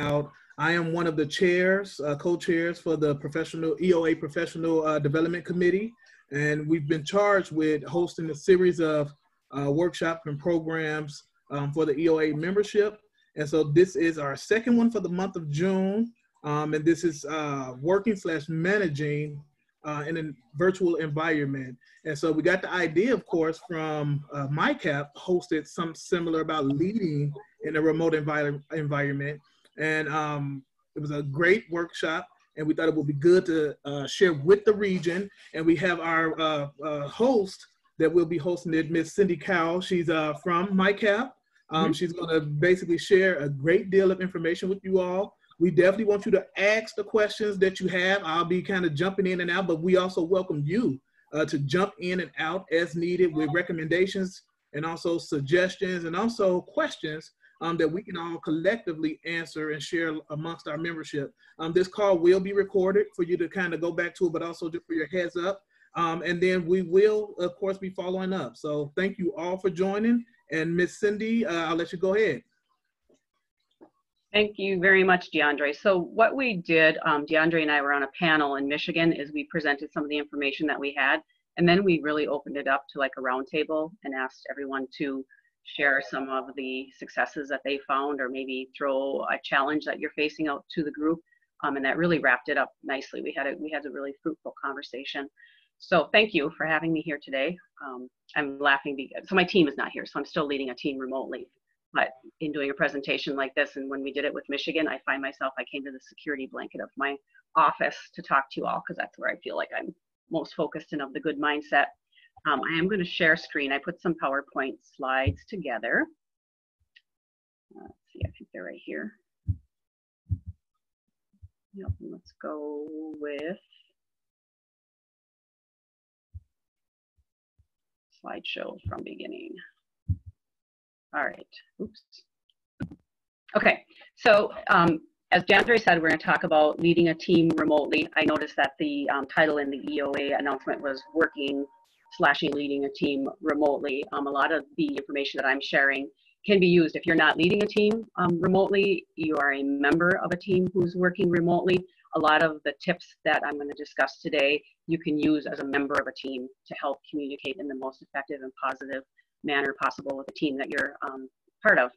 out. I am one of the chairs, uh, co-chairs for the professional EOA Professional uh, Development Committee, and we've been charged with hosting a series of uh, workshops and programs um, for the EOA membership. And so this is our second one for the month of June, um, and this is uh, working slash managing uh, in a virtual environment. And so we got the idea, of course, from uh, MyCap hosted some similar about leading in a remote envi environment. And um, it was a great workshop and we thought it would be good to uh, share with the region. And we have our uh, uh, host that will be hosting it, Miss Cindy Cowell. She's uh, from MyCap. Um, mm -hmm. She's going to basically share a great deal of information with you all. We definitely want you to ask the questions that you have. I'll be kind of jumping in and out, but we also welcome you uh, to jump in and out as needed with recommendations and also suggestions and also questions um, that we can all collectively answer and share amongst our membership. Um, this call will be recorded for you to kind of go back to, it, but also just for your heads up. Um, and then we will, of course, be following up. So thank you all for joining. And Miss Cindy, uh, I'll let you go ahead. Thank you very much, DeAndre. So what we did, um, DeAndre and I were on a panel in Michigan is we presented some of the information that we had, and then we really opened it up to like a roundtable and asked everyone to share some of the successes that they found or maybe throw a challenge that you're facing out to the group. Um, and that really wrapped it up nicely. We had a, we had a really fruitful conversation. So thank you for having me here today. Um, I'm laughing because, so my team is not here, so I'm still leading a team remotely but in doing a presentation like this, and when we did it with Michigan, I find myself, I came to the security blanket of my office to talk to you all because that's where I feel like I'm most focused and of the good mindset. Um, I am going to share screen. I put some PowerPoint slides together. Let's see, I think they're right here. Yep, let's go with slideshow from beginning. All right, oops. Okay, so um, as DeAndre said, we're going to talk about leading a team remotely. I noticed that the um, title in the EOA announcement was working slash leading a team remotely. Um, a lot of the information that I'm sharing can be used if you're not leading a team um, remotely, you are a member of a team who's working remotely. A lot of the tips that I'm going to discuss today, you can use as a member of a team to help communicate in the most effective and positive manner possible with the team that you're um, part of.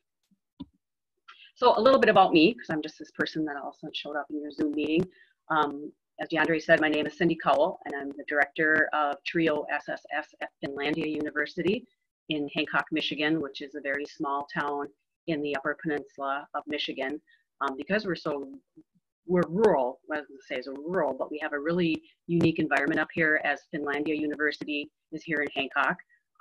So a little bit about me, because I'm just this person that also showed up in your Zoom meeting. Um, as DeAndre said, my name is Cindy Cowell, and I'm the director of TRIO SSS at Finlandia University in Hancock, Michigan, which is a very small town in the Upper Peninsula of Michigan. Um, because we're so we're rural, I was going to say is a rural, but we have a really unique environment up here as Finlandia University is here in Hancock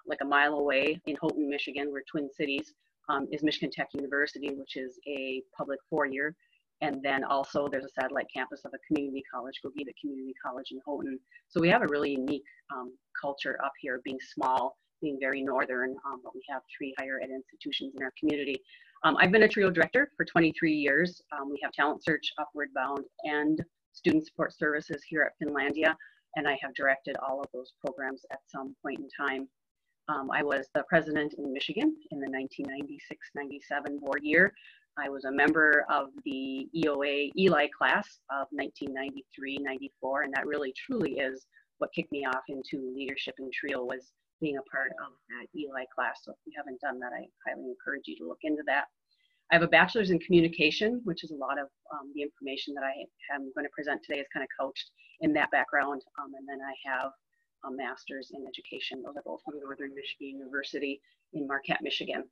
like a mile away in Houghton, Michigan, we're twin cities, um, is Michigan Tech University, which is a public four-year. And then also there's a satellite campus of a community college, Gogebic Community College in Houghton. So we have a really unique um, culture up here, being small, being very northern, um, but we have three higher ed institutions in our community. Um, I've been a TRIO director for 23 years. Um, we have Talent Search, Upward Bound, and Student Support Services here at Finlandia, and I have directed all of those programs at some point in time. Um, I was the president in Michigan in the 1996-97 board year. I was a member of the EOA ELI class of 1993-94, and that really truly is what kicked me off into leadership in TRIO was being a part of that ELI class. So if you haven't done that, I highly encourage you to look into that. I have a bachelor's in communication, which is a lot of um, the information that I am going to present today is kind of coached in that background. Um, and then I have a master's in education. Those are both from Northern Michigan University in Marquette, Michigan.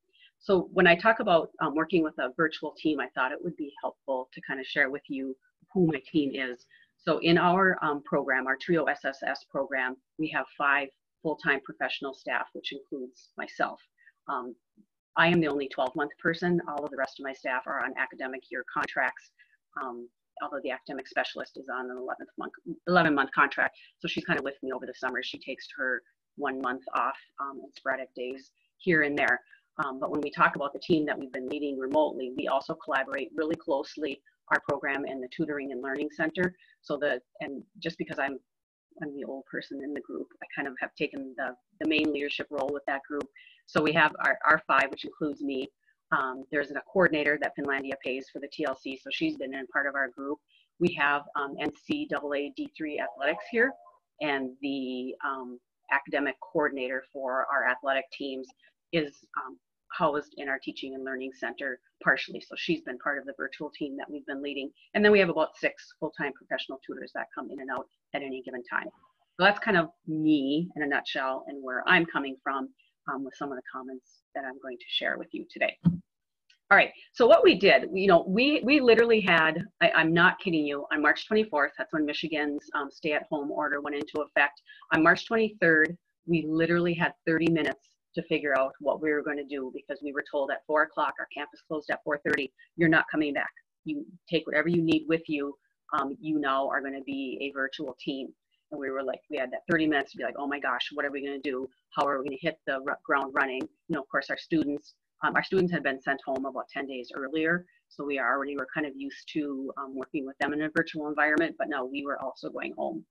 So when I talk about um, working with a virtual team, I thought it would be helpful to kind of share with you who my team is. So in our um, program, our TRIO SSS program, we have five full-time professional staff, which includes myself. Um, I am the only 12-month person. All of the rest of my staff are on academic year contracts. Um, although the academic specialist is on an 11th month, 11 month contract. So she's kind of with me over the summer. She takes her one month off um, and sporadic days here and there. Um, but when we talk about the team that we've been leading remotely, we also collaborate really closely our program and the tutoring and learning center. So the and just because I'm I'm the old person in the group, I kind of have taken the the main leadership role with that group. So we have our, our five, which includes me, Um, there's a coordinator that Finlandia pays for the TLC, so she's been in part of our group. We have um, NCAA D3 athletics here, and the um, academic coordinator for our athletic teams is um, housed in our teaching and learning center partially. So she's been part of the virtual team that we've been leading. And then we have about six full-time professional tutors that come in and out at any given time. So that's kind of me in a nutshell and where I'm coming from um, with some of the comments that I'm going to share with you today. All right, so what we did, you know, we, we literally had, I, am not kidding you, on March 24th, that's when Michigan's um, stay-at-home order went into effect. On March 23rd, we literally had 30 minutes to figure out what we were going to do because we were told at 4 o'clock, our campus closed at 4.30, you're not coming back. You take whatever you need with you. Um, you now are going to be a virtual team. And we were like, we had that 30 minutes to be like, oh my gosh, what are we going to do? How are we going to hit the ground running? You know, of course, our students, um, our students had been sent home about 10 days earlier. So we already were kind of used to um, working with them in a virtual environment, but now we were also going home.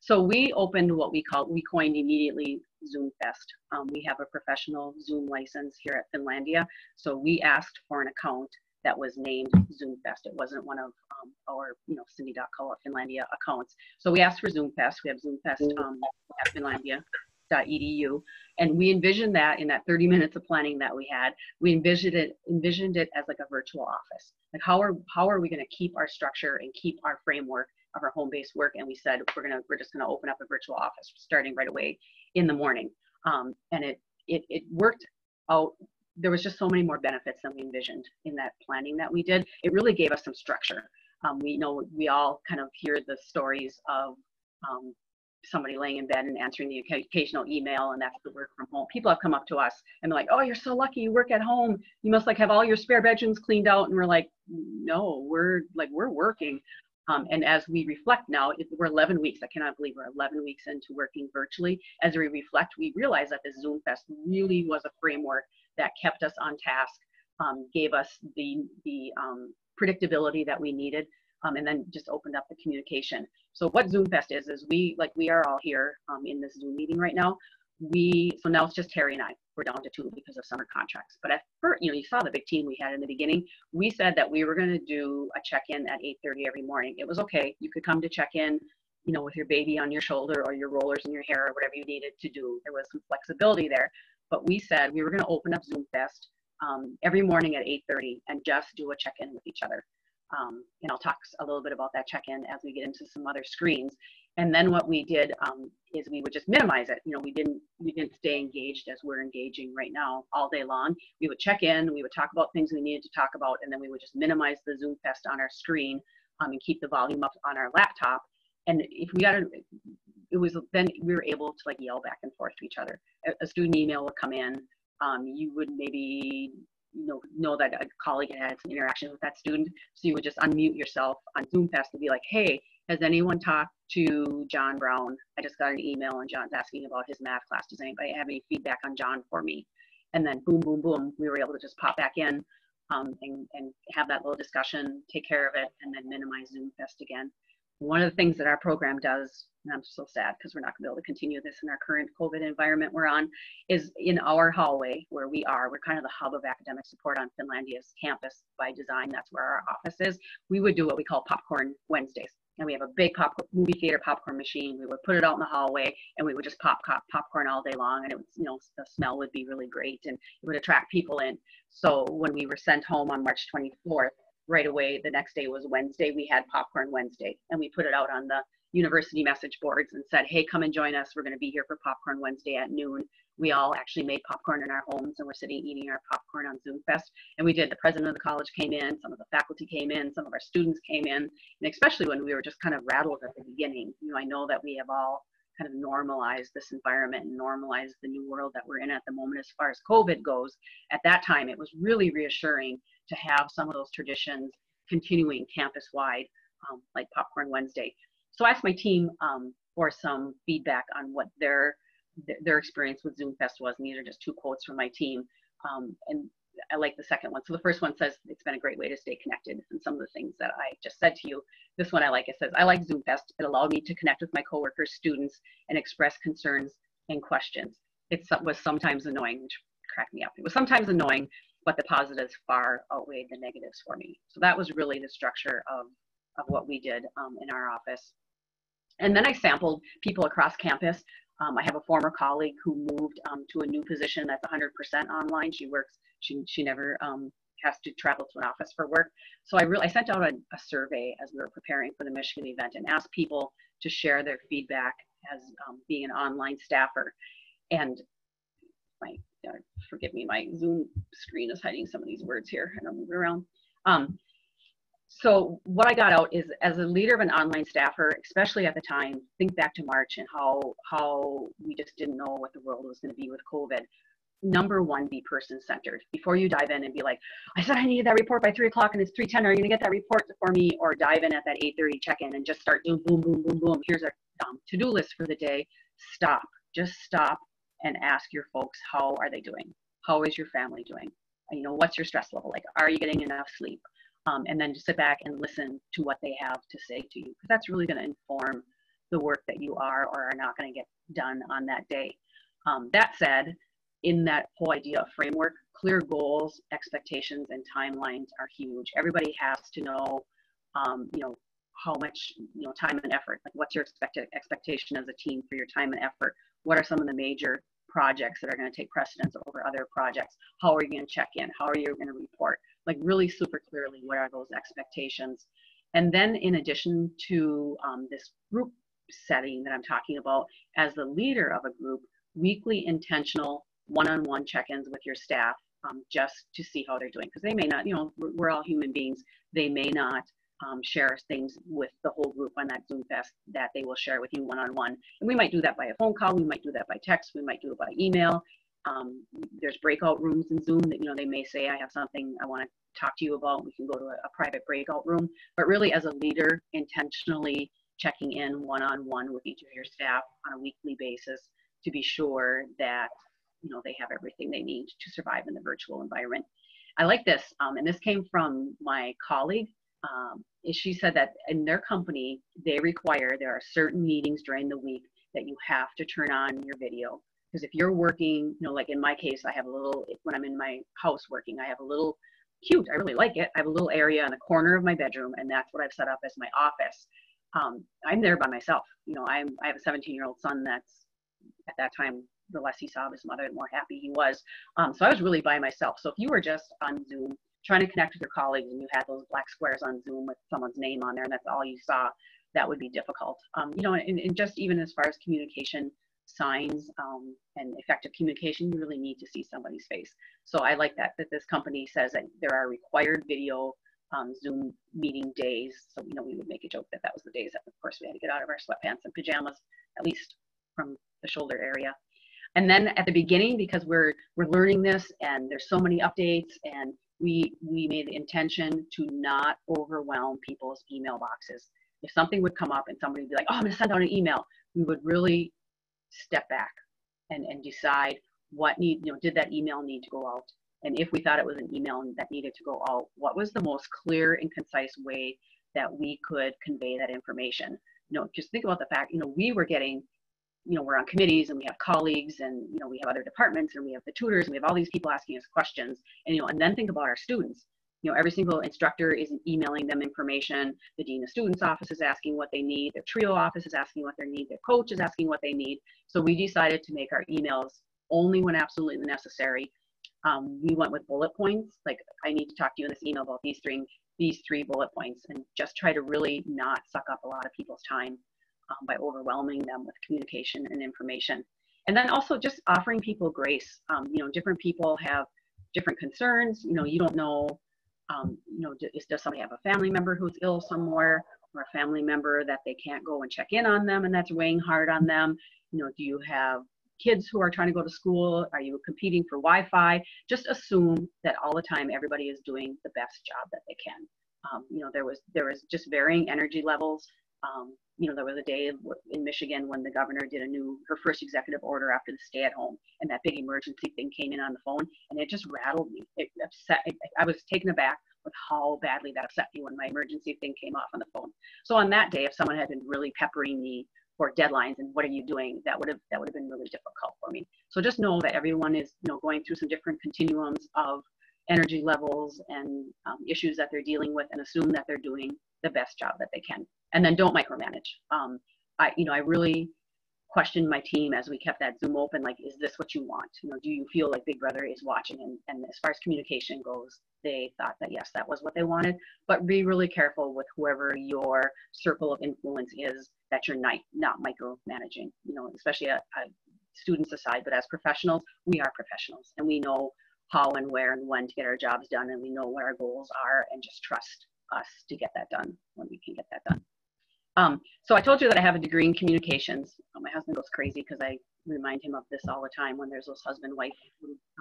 So we opened what we call, we coined immediately Zoom Fest. Um, we have a professional Zoom license here at Finlandia. So we asked for an account that was named Zoom Fest. It wasn't one of um, our, you know, Cindy.co Finlandia accounts. So we asked for Zoom Fest. We have Zoom Fest um, at Finlandia.edu. And we envisioned that in that 30 minutes of planning that we had, we envisioned it, envisioned it as like a virtual office. Like how are, how are we going to keep our structure and keep our framework of our home-based work, and we said we're gonna we're just gonna open up a virtual office starting right away in the morning, um, and it, it it worked out. There was just so many more benefits than we envisioned in that planning that we did. It really gave us some structure. Um, we know we all kind of hear the stories of um, somebody laying in bed and answering the occasional email and that's the work from home people have come up to us and they're like oh you're so lucky you work at home you must like have all your spare bedrooms cleaned out and we're like no we're like we're working um, and as we reflect now, we're 11 weeks, I cannot believe we're 11 weeks into working virtually. As we reflect, we realize that the Zoom Fest really was a framework that kept us on task, um, gave us the, the um, predictability that we needed, um, and then just opened up the communication. So what Zoom Fest is, is we, like we are all here um, in this Zoom meeting right now, we, so now it's just Terry and I. We're down to two because of summer contracts. But at first, you know, you saw the big team we had in the beginning. We said that we were going to do a check-in at 8:30 every morning. It was okay. You could come to check in, you know, with your baby on your shoulder or your rollers in your hair or whatever you needed to do. There was some flexibility there. But we said we were going to open up Zoom Fest um, every morning at 8:30 and just do a check-in with each other. Um, and I'll talk a little bit about that check-in as we get into some other screens. And then what we did um, is we would just minimize it. You know, we didn't we didn't stay engaged as we're engaging right now all day long. We would check in, we would talk about things we needed to talk about, and then we would just minimize the Zoom fest on our screen um, and keep the volume up on our laptop. And if we got a, it was then we were able to like yell back and forth to each other. A, a student email would come in. Um, you would maybe you know know that a colleague had some interaction with that student, so you would just unmute yourself on Zoom fest and be like, hey has anyone talked to John Brown? I just got an email and John's asking about his math class. Does anybody have any feedback on John for me? And then boom, boom, boom, we were able to just pop back in um, and, and have that little discussion, take care of it, and then minimize Zoom Fest again. One of the things that our program does, and I'm so sad because we're not going to be able to continue this in our current COVID environment we're on, is in our hallway where we are. We're kind of the hub of academic support on Finlandia's campus by design. That's where our office is. We would do what we call popcorn Wednesdays and we have a big pop movie theater popcorn machine. We would put it out in the hallway and we would just pop, pop popcorn all day long and it was, you know, the smell would be really great and it would attract people in. So when we were sent home on March 24th, right away, the next day was Wednesday, we had popcorn Wednesday and we put it out on the university message boards and said, hey, come and join us. We're going to be here for popcorn Wednesday at noon we all actually made popcorn in our homes and we're sitting eating our popcorn on Zoom Fest. And we did, the president of the college came in, some of the faculty came in, some of our students came in, and especially when we were just kind of rattled at the beginning. You know, I know that we have all kind of normalized this environment and normalized the new world that we're in at the moment as far as COVID goes. At that time, it was really reassuring to have some of those traditions continuing campus wide, um, like Popcorn Wednesday. So I asked my team um, for some feedback on what their th- their experience with Zoom Fest was, and these are just two quotes from my team. Um, and I like the second one. So the first one says it's been a great way to stay connected, and some of the things that I just said to you. This one I like. It says I like Zoom Fest. It allowed me to connect with my coworkers, students, and express concerns and questions. It was sometimes annoying, which cracked me up. It was sometimes annoying, but the positives far outweighed the negatives for me. So that was really the structure of, of what we did um, in our office. And then I sampled people across campus. Um, I have a former colleague who moved um, to a new position that's 100% online. She works, she, she never um, has to travel to an office for work. So I really I sent out a, a, survey as we were preparing for the Michigan event and asked people to share their feedback as um, being an online staffer. And my uh, forgive me, my Zoom screen is hiding some of these words here, and I'm moving around. Um, so what I got out is as a leader of an online staffer, especially at the time, think back to March and how how we just didn't know what the world was going to be with COVID. Number one, be person centered. Before you dive in and be like, I said I needed that report by three o'clock and it's three ten. Are you gonna get that report for me? Or dive in at that eight thirty check in and just start doing boom boom boom boom. Here's our um, to do list for the day. Stop. Just stop and ask your folks how are they doing? How is your family doing? You know, what's your stress level like? Are you getting enough sleep? Um, and then just sit back and listen to what they have to say to you because that's really going to inform the work that you are or are not going to get done on that day. Um, that said, in that whole idea of framework, clear goals, expectations, and timelines are huge. Everybody has to know, um, you know, how much you know time and effort. Like, what's your expected expectation as a team for your time and effort? What are some of the major projects that are going to take precedence over other projects? How are you going to check in? How are you going to report? Like really super clearly what are those expectations. And then in addition to um, this group setting that I'm talking about, as the leader of a group, weekly intentional one-on-one check-ins with your staff um, just to see how they're doing. Because they may not, you know, we're, we're all human beings. They may not um, share things with the whole group on that Zoom Fest that they will share with you one-on-one. And we might do that by a phone call. We might do that by text. We might do it by email. Um, there's breakout rooms in Zoom that, you know, they may say, I have something I want to talk to you about. We can go to a, a private breakout room. But really, as a leader, intentionally checking in one on one with each of your staff on a weekly basis to be sure that, you know, they have everything they need to survive in the virtual environment. I like this, um, and this came from my colleague. Um, she said that in their company, they require there are certain meetings during the week that you have to turn on your video because if you're working, you know, like in my case, I have a little, when I'm in my house working, I have a little cute, I really like it. I have a little area in the corner of my bedroom, and that's what I've set up as my office. Um, I'm there by myself. You know, I'm, I have a 17 year old son that's at that time, the less he saw of his mother, the more happy he was. Um, so I was really by myself. So if you were just on Zoom trying to connect with your colleagues and you had those black squares on Zoom with someone's name on there and that's all you saw, that would be difficult. Um, you know, and, and just even as far as communication, signs um, and effective communication, you really need to see somebody's face. So I like that, that this company says that there are required video um, Zoom meeting days. So, you know, we would make a joke that that was the days that, of course, we had to get out of our sweatpants and pajamas, at least from the shoulder area. And then at the beginning, because we're, we're learning this and there's so many updates and we, we made the intention to not overwhelm people's email boxes. If something would come up and somebody would be like, oh, I'm gonna send out an email, we would really step back and, and decide what need, you know, did that email need to go out? And if we thought it was an email that needed to go out, what was the most clear and concise way that we could convey that information? You know, just think about the fact, you know, we were getting, you know, we're on committees and we have colleagues and, you know, we have other departments and we have the tutors and we have all these people asking us questions. And, you know, and then think about our students you know, every single instructor is emailing them information. The dean of students office is asking what they need. The trio office is asking what they need. Their coach is asking what they need. So we decided to make our emails only when absolutely necessary. Um, we went with bullet points, like I need to talk to you in this email about these three, these three bullet points and just try to really not suck up a lot of people's time um, by overwhelming them with communication and information. And then also just offering people grace. Um, you know, different people have different concerns. You know, you don't know um, you know, does, somebody have a family member who's ill somewhere or a family member that they can't go and check in on them and that's weighing hard on them? You know, do you have kids who are trying to go to school? Are you competing for Wi-Fi? Just assume that all the time everybody is doing the best job that they can. Um, you know, there was there was just varying energy levels. Um, you know, there was a day in Michigan when the governor did a new, her first executive order after the stay at home, and that big emergency thing came in on the phone, and it just rattled me. It upset, it, I was taken aback with how badly that upset me when my emergency thing came off on the phone. So on that day, if someone had been really peppering me for deadlines and what are you doing, that would have that would have been really difficult for me. So just know that everyone is, you know, going through some different continuums of energy levels and um, issues that they're dealing with and assume that they're doing the best job that they can and then don't micromanage. Um, i you know i really questioned my team as we kept that zoom open like is this what you want? You know do you feel like big brother is watching? And, and as far as communication goes they thought that yes that was what they wanted. But be really careful with whoever your circle of influence is that you're not not micromanaging you know especially students aside but as professionals we are professionals. And we know how and where and when to get our jobs done and we know what our goals are and just trust us to get that done when we can get that done um, so I told you that I have a degree in communications. Oh, my husband goes crazy because I remind him of this all the time when there's those husband-wife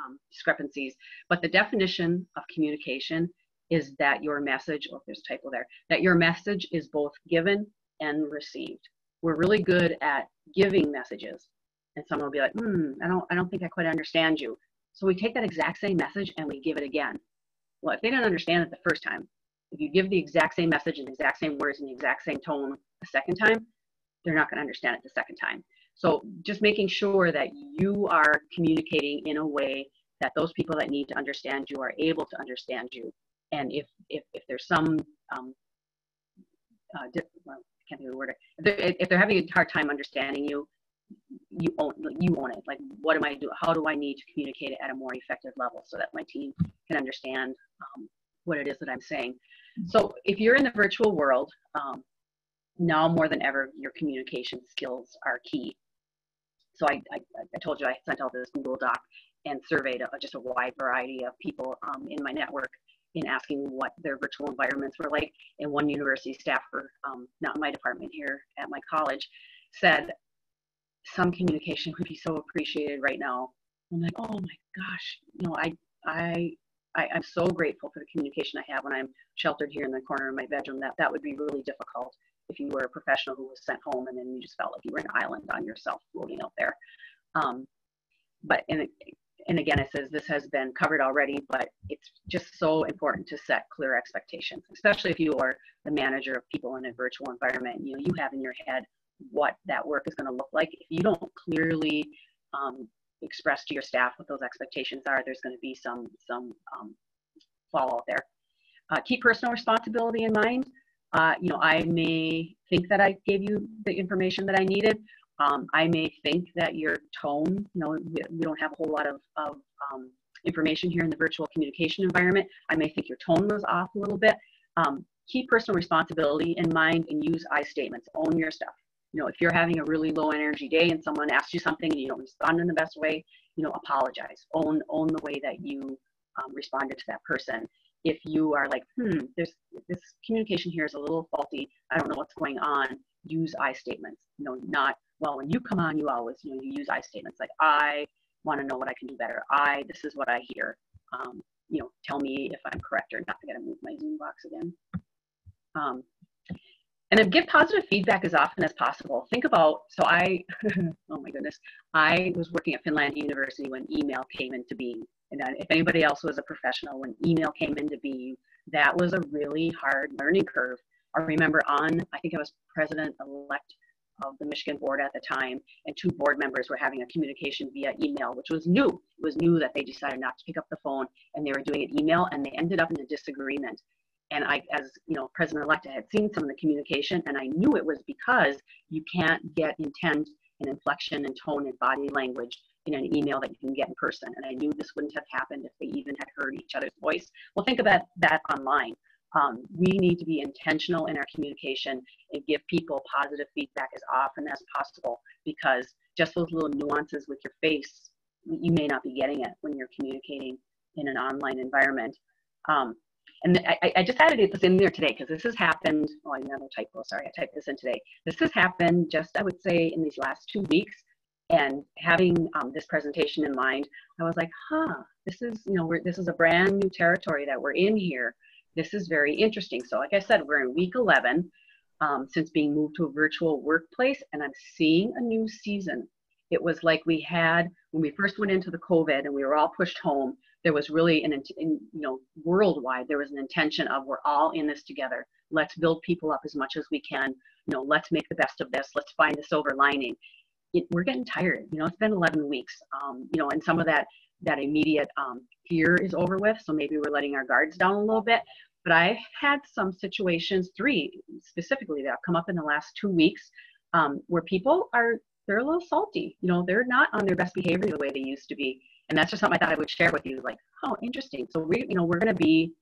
um, discrepancies. But the definition of communication is that your message, oh, there's a typo there, that your message is both given and received. We're really good at giving messages. And someone will be like, hmm, I don't, I don't think I quite understand you. So we take that exact same message and we give it again. Well, if they didn't understand it the first time, if you give the exact same message in the exact same words in the exact same tone a second time, they're not going to understand it the second time. So just making sure that you are communicating in a way that those people that need to understand you are able to understand you. And if if, if there's some um, uh, well, I can't think of the word. If they're, if they're having a hard time understanding you, you own you own it. Like, what am I doing? How do I need to communicate it at a more effective level so that my team can understand um, what it is that I'm saying? So, if you're in the virtual world, um, now more than ever, your communication skills are key. So I, I, I told you I sent out this Google Doc and surveyed a, just a wide variety of people um, in my network in asking what their virtual environments were like. And one university staffer, um, not in my department here at my college, said some communication would be so appreciated right now. I'm like, oh my gosh, you know, I, I, I, am so grateful for the communication I have when I'm sheltered here in the corner of my bedroom. That that would be really difficult if you were a professional who was sent home and then you just felt like you were an island on yourself floating out there. Um, but and and again, it says this has been covered already, but it's just so important to set clear expectations, especially if you are the manager of people in a virtual environment. You know, you have in your head what that work is going to look like. If you don't clearly um, express to your staff what those expectations are, there's going to be some some um, fallout there. Uh, keep personal responsibility in mind. Uh, you know, I may think that I gave you the information that I needed. Um, I may think that your tone, you know, we, we don't have a whole lot of, of um, information here in the virtual communication environment. I may think your tone was off a little bit. Um, keep personal responsibility in mind and use I statements. Own your stuff. You know, if you're having a really low energy day and someone asks you something and you don't respond in the best way, you know, apologize. Own own the way that you um, responded to that person if you are like, hmm, there's this communication here is a little faulty. I don't know what's going on. Use I statements. You know, not well. When you come on, you always you know you use I statements like I want to know what I can do better. I this is what I hear. Um, you know, tell me if I'm correct or not. I gotta move my Zoom box again. Um, and then give positive feedback as often as possible. Think about, so I, oh my goodness, I was working at Finland University when email came into being. And if anybody else was a professional, when email came into being, that was a really hard learning curve. I remember on, I think I was president elect of the Michigan board at the time, and two board members were having a communication via email, which was new. It was new that they decided not to pick up the phone and they were doing it email, and they ended up in a disagreement. And I, as you know, president elect, I had seen some of the communication, and I knew it was because you can't get intent and inflection and tone and body language in an email that you can get in person. And I knew this wouldn't have happened if they even had heard each other's voice. Well, think about that online. Um, we need to be intentional in our communication and give people positive feedback as often as possible because just those little nuances with your face, you may not be getting it when you're communicating in an online environment. Um, and I, I, just added this in there today because this has happened. Oh, another typo. Sorry, I typed this in today. This has happened just, I would say, in these last two weeks and having um, this presentation in mind, I was like, huh, this is, you know, this is a brand new territory that we're in here. This is very interesting. So like I said, we're in week 11 um, since being moved to a virtual workplace and I'm seeing a new season. It was like we had, when we first went into the COVID and we were all pushed home, there was really an, in, you know, worldwide, there was an intention of we're all in this together. Let's build people up as much as we can. You know, let's make the best of this. Let's find the silver lining it, we're getting tired. You know, it's been 11 weeks. Um, you know, and some of that that immediate um, fear is over with. So maybe we're letting our guards down a little bit. But I had some situations, three specifically, that have come up in the last two weeks, um, where people are they're a little salty. You know, they're not on their best behavior the way they used to be. And that's just something I thought I would share with you. Like, oh, interesting. So we, you know, we're going to be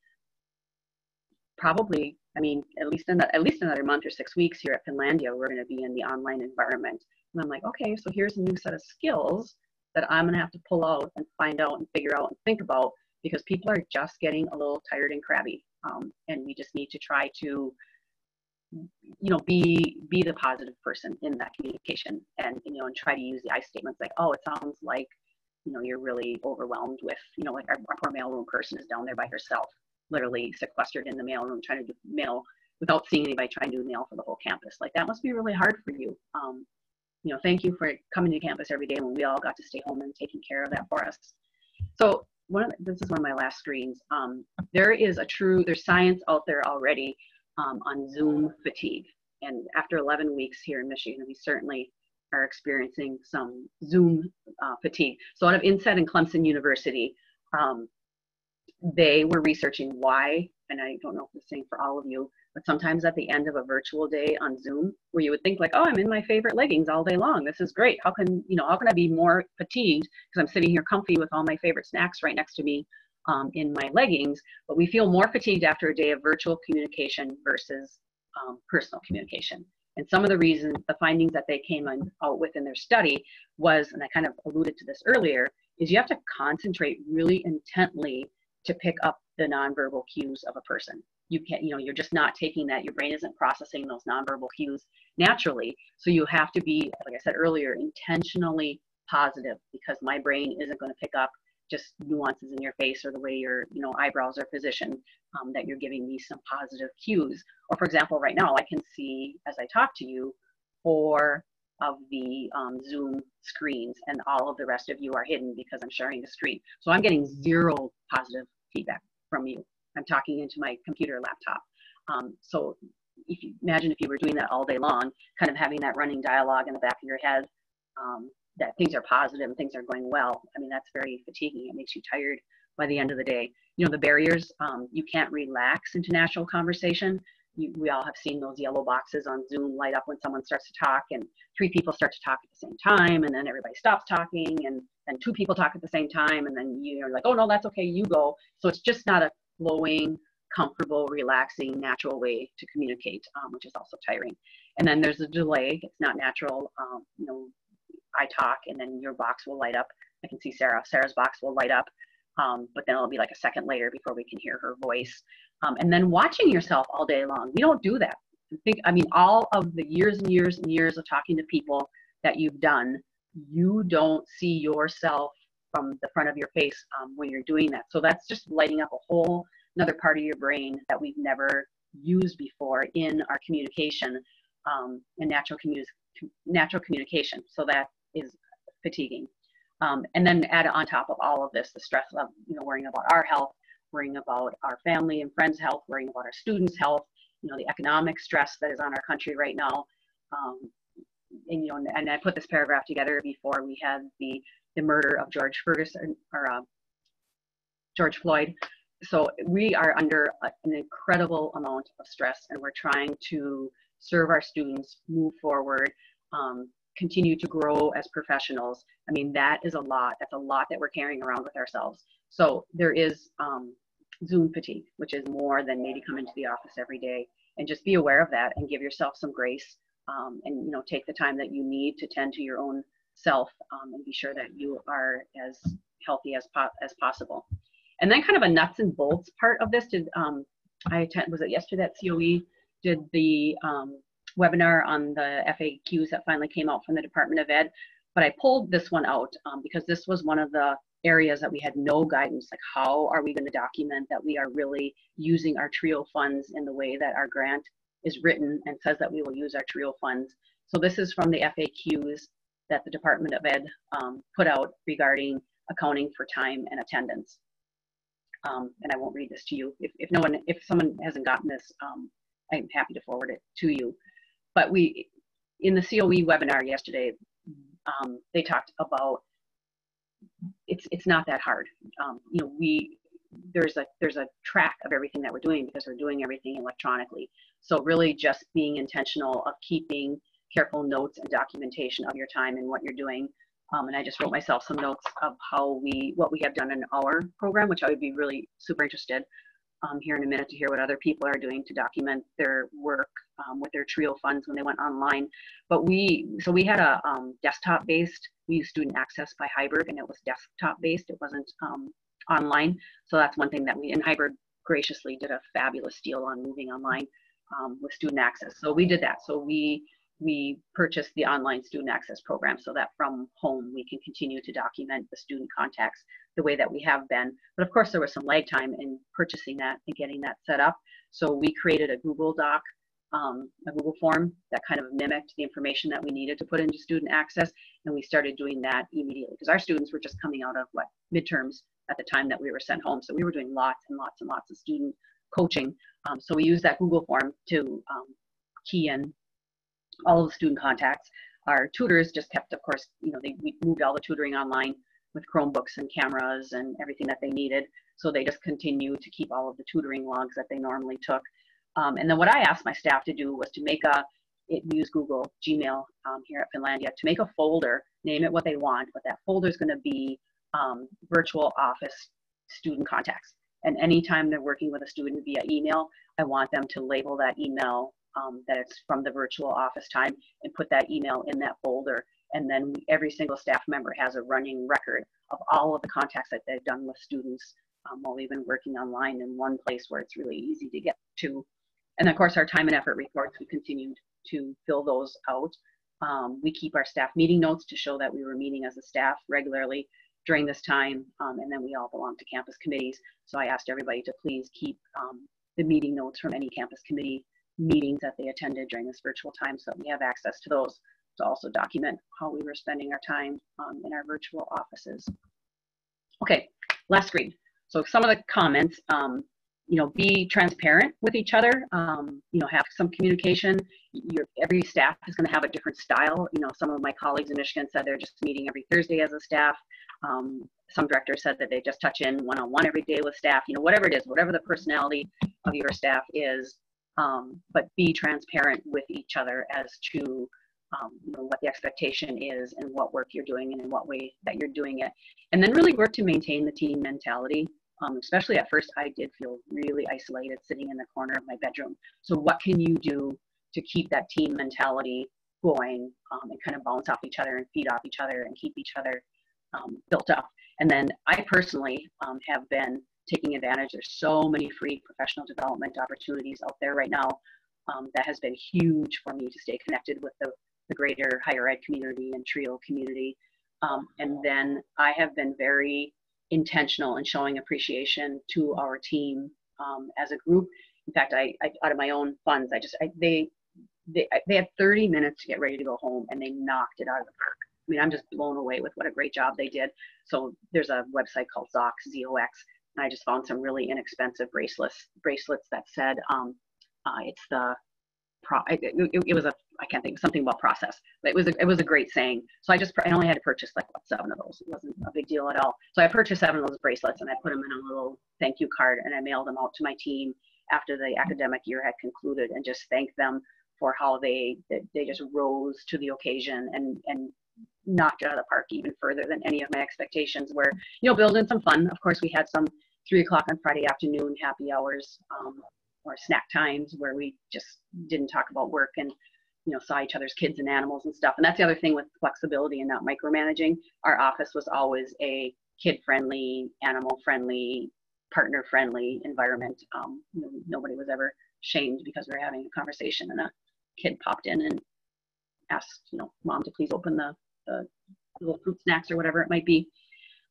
probably, I mean, at least in the, at least another month or six weeks here at Finlandia, we're going to be in the online environment. And I'm like, okay, so here's a new set of skills that I'm going to have to pull out and find out and figure out and think about because people are just getting a little tired and crabby. Um, and we just need to try to, you know, be be the positive person in that communication and you know and try to use the I statements like, oh, it sounds like you know you're really overwhelmed with you know like our, our poor mailroom person is down there by herself, literally sequestered in the mailroom trying to do mail without seeing anybody trying to do mail for the whole campus. Like that must be really hard for you. Um, you know, thank you for coming to campus every day when we all got to stay home and taking care of that for us. So one of the, this is one of my last screens. Um, there is a true, there's science out there already um, on Zoom fatigue. And after 11 weeks here in Michigan, we certainly are experiencing some Zoom uh, fatigue. So out of INSEAD and Clemson University, um, they were researching why, and I don't know if the same for all of you, but sometimes at the end of a virtual day on Zoom, where you would think like, oh, I'm in my favorite leggings all day long. This is great. How can, you know, how can I be more fatigued because I'm sitting here comfy with all my favorite snacks right next to me um, in my leggings, but we feel more fatigued after a day of virtual communication versus um, personal communication. And some of the reasons, the findings that they came on, out uh, with in their study was, and I kind of alluded to this earlier, is you have to concentrate really intently to pick up the nonverbal cues of a person. You can't you know you're just not taking that. Your brain isn't processing those nonverbal cues naturally. So you have to be like i said earlier intentionally positive because my brain isn't going to pick up just nuances in your face or the way your you know eyebrows are positioned um, that you're giving me some positive cues. Or for example right now i can see as i talk to you four of the um, zoom screens and all of the rest of you are hidden because i'm sharing the screen. So i'm getting zero positive feedback from you. I'm talking into my computer laptop. Um, so if you imagine if you were doing that all day long, kind of having that running dialogue in the back of your head, um, that things are positive and things are going well. I mean, that's very fatiguing. It makes you tired by the end of the day. You know, the barriers, um, you can't relax into natural conversation. You, we all have seen those yellow boxes on Zoom light up when someone starts to talk, and three people start to talk at the same time, and then everybody stops talking, and then two people talk at the same time, and then you're like, oh no, that's okay, you go. So it's just not a flowing, comfortable, relaxing, natural way to communicate, um, which is also tiring. And then there's a delay. It's not natural. Um, you know, I talk and then your box will light up. I can see Sarah. Sarah's box will light up, um, but then it'll be like a second later before we can hear her voice. Um, and then watching yourself all day long. We don't do that. I think, I mean, all of the years and years and years of talking to people that you've done, you don't see yourself from the front of your face um, when you're doing that. So that's just lighting up a whole another part of your brain that we've never used before in our communication um, and natural, commu- natural communication. So that is fatiguing. Um, and then add on top of all of this, the stress of you know worrying about our health, worrying about our family and friends' health, worrying about our students' health, you know the economic stress that is on our country right now. Um, and you know, and I put this paragraph together before we had the the murder of George Ferguson or uh, George Floyd. So we are under an incredible amount of stress, and we're trying to serve our students, move forward, um, continue to grow as professionals. I mean, that is a lot. That's a lot that we're carrying around with ourselves. So there is um, Zoom fatigue, which is more than maybe come into the office every day. And just be aware of that and give yourself some grace um, and you know take the time that you need to tend to your own self um, and be sure that you are as healthy as, po- as possible. And then kind of a nuts and bolts part of this did, um, I attend, was it yesterday that COE did the um, webinar on the FAQs that finally came out from the Department of Ed. But I pulled this one out um, because this was one of the areas that we had no guidance, like how are we gonna document that we are really using our TRIO funds in the way that our grant is written and says that we will use our TRIO funds. So this is from the FAQs that the Department of Ed um, put out regarding accounting for time and attendance. Um, and I won't read this to you. If, if no one, if someone hasn't gotten this, um, I'm happy to forward it to you. But we, in the COE webinar yesterday, um, they talked about it's it's not that hard. Um, you know, we there's a there's a track of everything that we're doing because we're doing everything electronically. So really, just being intentional of keeping careful notes and documentation of your time and what you're doing. Um, and I just wrote myself some notes of how we what we have done in our program, which I would be really super interested um, here in a minute to hear what other people are doing to document their work um, with their TRIO funds when they went online. But we, so we had a um, desktop based, we used student access by Heiberg and it was desktop based, it wasn't um, online. So that's one thing that we, and Heiberg graciously did a fabulous deal on moving online um, with student access. So we did that. So we we purchased the online student access program so that from home we can continue to document the student contacts the way that we have been. But of course, there was some lag time in purchasing that and getting that set up. So we created a Google Doc, um, a Google form that kind of mimicked the information that we needed to put into student access. And we started doing that immediately because our students were just coming out of what midterms at the time that we were sent home. So we were doing lots and lots and lots of student coaching. Um, so we used that Google form to um, key in all of the student contacts. Our tutors just kept, of course, you know, they moved all the tutoring online with Chromebooks and cameras and everything that they needed. So they just continued to keep all of the tutoring logs that they normally took. Um, and then what I asked my staff to do was to make a, it, use Google Gmail um, here at Finlandia to make a folder, name it what they want, but that folder is going to be um, virtual office student contacts. And anytime they're working with a student via email, I want them to label that email um, that it's from the virtual office time and put that email in that folder. And then every single staff member has a running record of all of the contacts that they've done with students um, while we've been working online in one place where it's really easy to get to. And of course, our time and effort reports, we continued to fill those out. Um, we keep our staff meeting notes to show that we were meeting as a staff regularly during this time. Um, and then we all belong to campus committees. So I asked everybody to please keep um, the meeting notes from any campus committee meetings that they attended during this virtual time so we have access to those to also document how we were spending our time um, in our virtual offices. Okay, last screen. So some of the comments, um, you know, be transparent with each other, um, you know, have some communication. Your, every staff is going to have a different style. You know, some of my colleagues in Michigan said they're just meeting every Thursday as a staff. Um, some directors said that they just touch in one-on-one -on -one every day with staff. You know, whatever it is, whatever the personality of your staff is, um, but be transparent with each other as to um, you know, what the expectation is and what work you're doing and in what way that you're doing it. And then really work to maintain the team mentality. Um, especially at first, I did feel really isolated sitting in the corner of my bedroom. So, what can you do to keep that team mentality going um, and kind of bounce off each other and feed off each other and keep each other um, built up? And then I personally um, have been taking advantage. There's so many free professional development opportunities out there right now. Um, that has been huge for me to stay connected with the, the greater higher ed community and TRIO community. Um, and then I have been very intentional in showing appreciation to our team um, as a group. In fact, I, I, out of my own funds, I just I, they they they had 30 minutes to get ready to go home, and they knocked it out of the park. I mean, I'm just blown away with what a great job they did. So there's a website called Zox, Z-O-X, I just found some really inexpensive bracelets bracelets that said um, uh, it's the pro. It, it, it, was a I can't think something about process, but it was a, it was a great saying. So I just I only had to purchase like what, seven of those. It wasn't a big deal at all. So I purchased seven of those bracelets and I put them in a little thank you card and I mailed them out to my team after the academic year had concluded and just thanked them for how they they just rose to the occasion and and knocked it out of the park even further than any of my expectations were you know building some fun of course we had some three o'clock on Friday afternoon happy hours um, or snack times where we just didn't talk about work and you know saw each other's kids and animals and stuff. And that's the other thing with flexibility and not micromanaging. Our office was always a kid friendly, animal friendly, partner friendly environment. Um, nobody was ever shamed because we were having a conversation and a kid popped in and asked you know mom to please open the, the little fruit snacks or whatever it might be.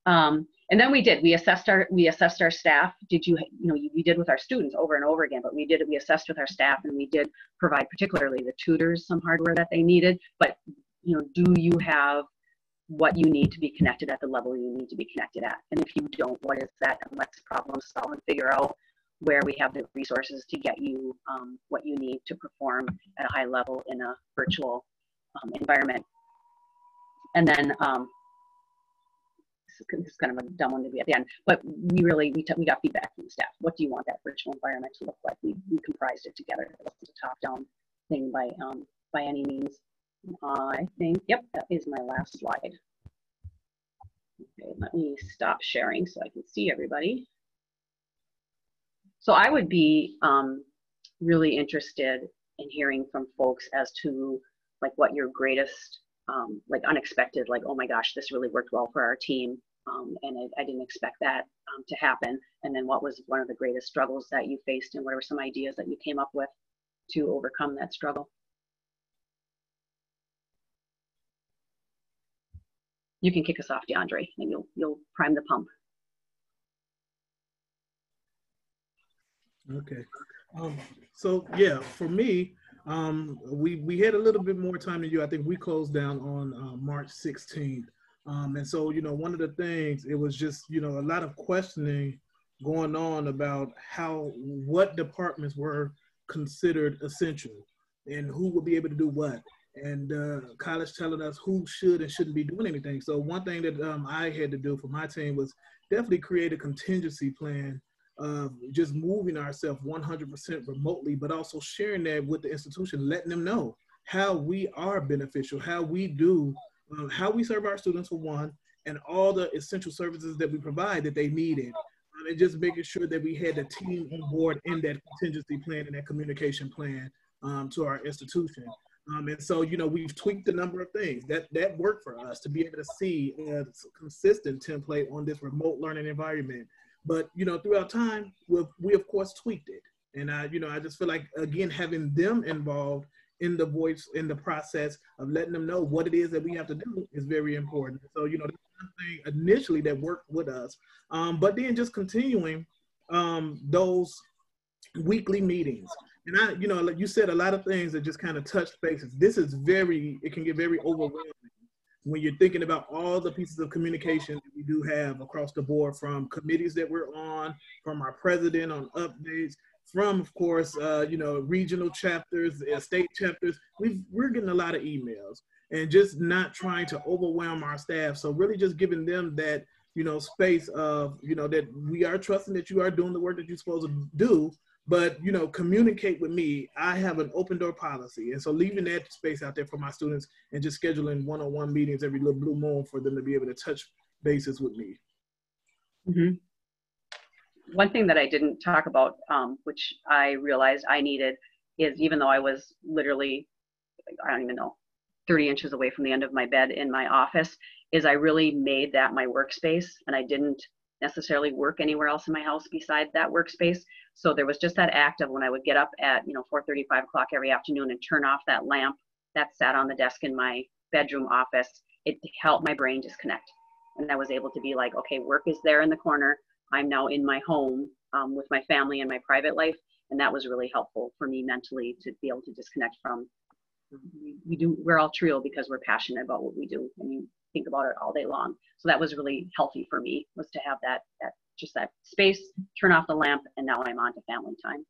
Um, and then we did we assessed our we assessed our staff. Did you you know we did with our students over and over again but we did we assessed with our staff and we did provide particularly the tutors some hardware that they needed. But you know do you have what you need to be connected at the level you need to be connected at? And if you don't what is that and let's problem solve and figure out where we have the resources to get you um, what you need to perform at a high level in a virtual um, environment? And then um, this is kind of a dumb one to be at the end, but we really, we, we got feedback from the staff. What do you want that virtual environment to look like? We, we comprised it together. It wasn't a top-down thing by, um, by any means. I think, yep, that is my last slide. Okay, let me stop sharing so I can see everybody. So I would be um, really interested in hearing from folks as to like what your greatest um, like unexpected, like, oh my gosh, this really worked well for our team. Um, and I, I, didn't expect that um, to happen. And then what was one of the greatest struggles that you faced and what were some ideas that you came up with to overcome that struggle? You can kick us off, DeAndre, and you'll, you'll prime the pump. Okay. Um, so yeah, for me, um, we we had a little bit more time than you. I think we closed down on uh, March 16th, um, and so you know one of the things it was just you know a lot of questioning going on about how what departments were considered essential and who would be able to do what. And uh, college telling us who should and shouldn't be doing anything. So one thing that um, i had to do for my team was definitely create a contingency plan uh, just moving ourselves 100% remotely, but also sharing that with the institution, letting them know how we are beneficial, how we do, um, how we serve our students for one, and all the essential services that we provide that they needed. Um, and just making sure that we had the team on board in that contingency plan and that communication plan um, to our institution. Um, and so, you know, we've tweaked a number of things that that worked for us to be able to see a consistent template on this remote learning environment but you know, throughout time, we we of course tweaked it, and I you know I just feel like again having them involved in the voice in the process of letting them know what it is that we have to do is very important. So you know, thing initially that worked with us, um, but then just continuing um, those weekly meetings. And I, you know, like you said, a lot of things that just kind of touch bases. This is very, it can get very overwhelming when you're thinking about all the pieces of communication that we do have across the board from committees that we're on, from our president on updates, from of course, uh, you know, regional chapters, uh, state chapters, we we're getting a lot of emails and just not trying to overwhelm our staff. So really just giving them that, you know, space of, you know, that we are trusting that you are doing the work that you're supposed to do, but you know communicate with me. I have an open door policy. And so leaving that space out there for my students and just scheduling one-on-one meetings every little blue moon for them to be able to touch bases with me. Mm-hmm. one thing that i didn't talk about um, which i realized i needed is even though i was literally i don't even know 30 inches away from the end of my bed in my office is i really made that my workspace and i didn't necessarily work anywhere else in my house beside that workspace. So there was just that act of when I would get up at, you know, 4.30, 5 o'clock every afternoon and turn off that lamp that sat on the desk in my bedroom office, it helped my brain disconnect. And I was able to be like, okay, work is there in the corner. I'm now in my home um, with my family and my private life. And that was really helpful for me mentally to be able to disconnect from we, do we're all TRIO because we're passionate about what we do and you think about it all day long so that was really healthy for me was to have that that just that space turn off the lamp and now i'm on to family time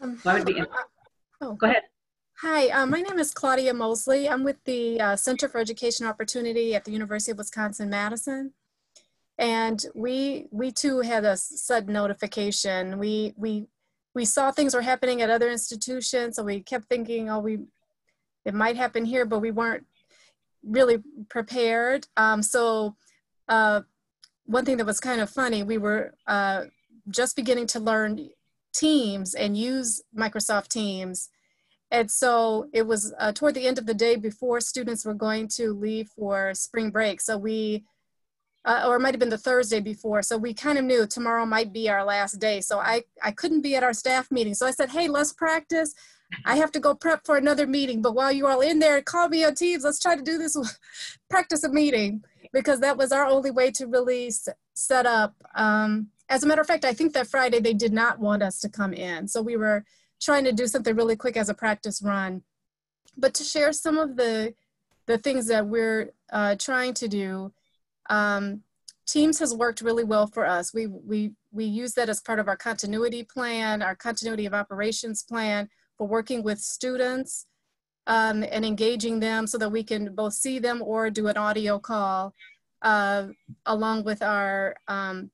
um, so be, oh. go ahead Hi, uh, my name is Claudia Mosley. I'm with the uh, Center for Education Opportunity at the University of Wisconsin-Madison. And we, we too had a sudden notification. We, we we saw things were happening at other institutions, so we kept thinking, oh, we it might happen here, but we weren't really prepared. Um, so uh, one thing that was kind of funny, we were uh, just beginning to learn Teams and use Microsoft Teams. And so it was uh, toward the end of the day before students were going to leave for spring break. So we uh, or it might have been the Thursday before. So we kind of knew tomorrow might be our last day. So I, I couldn't be at our staff meeting. So I said, hey, let's practice. I have to go prep for another meeting. But while you're all in there, call me on Teams. Let's try to do this, practice a meeting, because that was our only way to really set up. Um, as a matter of fact, I think that Friday they did not want us to come in. So we were trying to do something really quick as a practice run. But to share some of the, the things that we're uh, trying to do, um, Teams has worked really well for us. We, we, we use that as part of our continuity plan, our continuity of operations plan for working with students. um, and engaging them so that we can both see them or do an audio call uh, along with our um,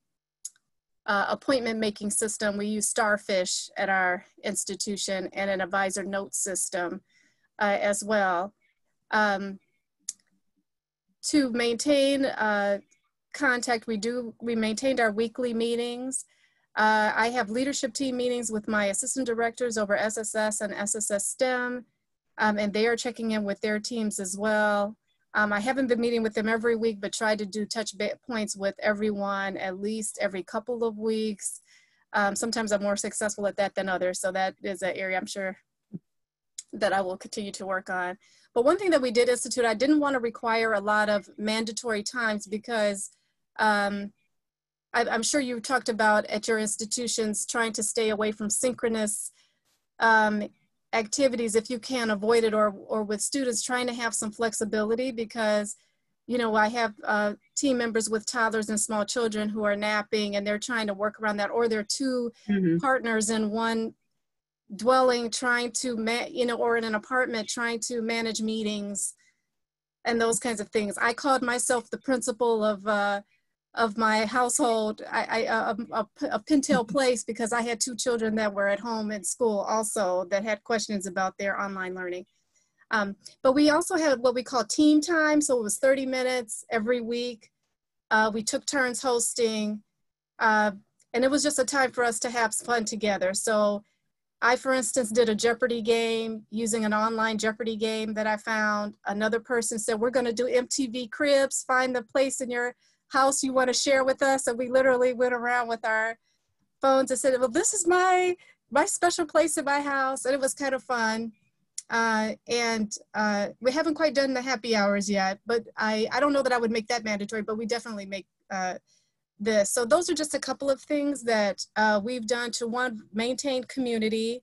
uh, appointment making system. We use Starfish at our institution and an advisor note system uh, as well. Um, to maintain uh, contact, we do, we maintained our weekly meetings. Uh, I have leadership team meetings with my assistant directors over SSS and SSS STEM, um, and they are checking in with their teams as well. Um, I haven't been meeting with them every week, but try to do touch points with everyone at least every couple of weeks. Um, sometimes I'm more successful at that than others, so that is an area I'm sure that I will continue to work on. But one thing that we did institute, I didn't want to require a lot of mandatory times because um, I, am sure you talked about at your institutions trying to stay away from synchronous um, activities if you can avoid it or, or with students trying to have some flexibility because you know, I have uh, team members with toddlers and small children who are napping and they're trying to work around that, or they're 2 mm-hmm. partners in one dwelling trying to, ma- you know, or in an apartment trying to manage meetings and those kinds of things. I called myself the principal of, uh, of my household, I, I a, a, a Pintail place because I had two children that were at home in school also that had questions about their online learning. Um, but we also had what we call team time. So it was 30 minutes every week. Uh, we took turns hosting. Uh, and it was just a time for us to have fun together. So I, for instance, did a Jeopardy game using an online Jeopardy game that I found. Another person said, we're gonna do MTV Cribs, find the place in your house you wanna share with us. And we literally went around with our phones and said, well, this is my, my special place in my house. And it was kind of fun. Uh, and uh, we haven't quite done the happy hours yet, but I, I don't know that I would make that mandatory, but we definitely make uh, this. So those are just a couple of things that uh, we've done to one, maintain community.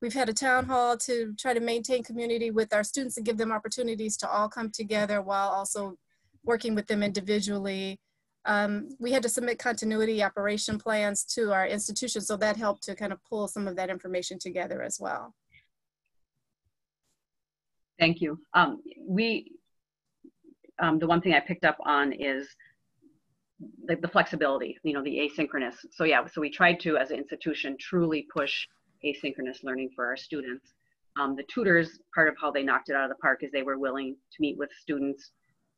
We've had a town hall to try to maintain community with our students and give them opportunities to all come together while also working with them individually. Um, we had to submit continuity operation plans to our institution, so that helped to kind of pull some of that information together as well. Thank you. Um, we, um, the one thing I picked up on is the, the, flexibility, you know, the asynchronous. So yeah, so we tried to, as an institution, truly push asynchronous learning for our students. Um, the tutors, part of how they knocked it out of the park is they were willing to meet with students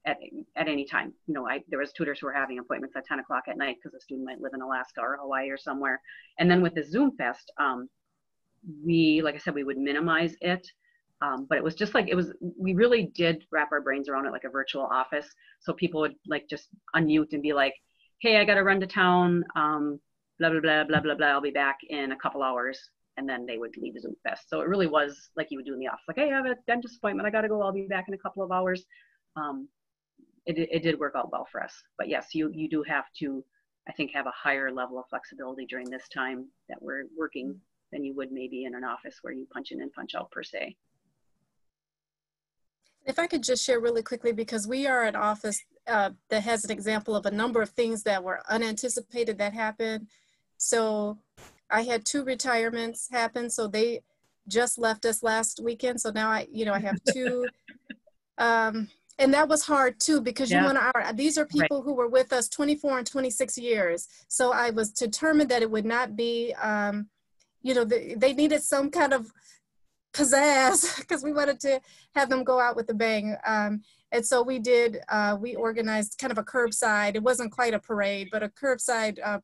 at, at any time. You know, I, there was tutors who were having appointments at 10 o'clock at night because a student might live in Alaska or Hawaii or somewhere. And then with the Zoom Fest, um, we, like I said, we would minimize it um, but it was just like it was we really did wrap our brains around it like a virtual office. So people would like just unmute and be like hey i gotta run to town. Um, blah blah blah blah blah blah. I'll be back in a couple hours. And then they would leave the zoom fest so it really was like you would do in the office like hey i have a dentist appointment. I gotta go. I'll be back in a couple of hours. Um, it, it did work out well for us. But yes you you do have to i think have a higher level of flexibility during this time that we're working than you would maybe in an office where you punch in and punch out per se if I could just share really quickly, because we are an office uh, that has an example of a number of things that were unanticipated that happened. So I had two retirements happen. So they just left us last weekend. So now I, you know, I have two. um, and that was hard too because yeah. you want to these are people right. who were with us 24 and 26 years so i was determined that it would not be um, you know the, they needed some kind of pizzazz because we wanted to have them go out with a bang. Um, and so we did, uh, we organized kind of a curbside, it wasn't quite a parade, but a curbside uh,